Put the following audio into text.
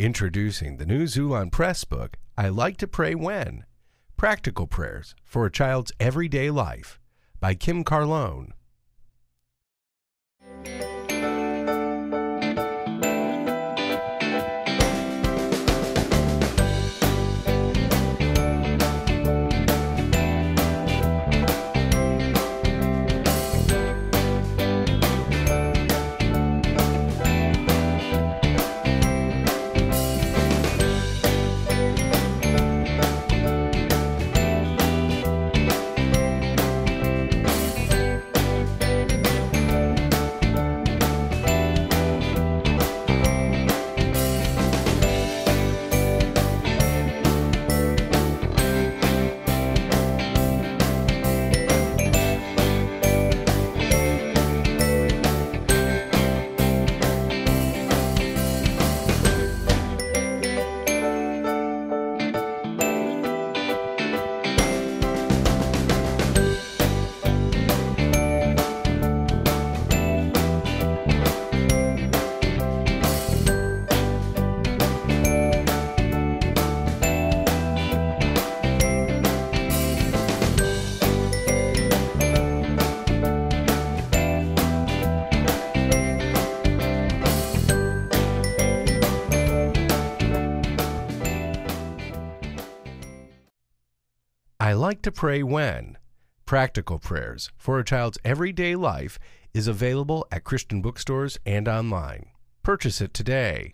Introducing the new Xulon Press book, I Like to Pray When Practical Prayers for a Child's Everyday Life by Kim Carlone. I Like to Pray When Practical Prayers for a Child's Everyday Life is available at Christian bookstores and online. Purchase it today.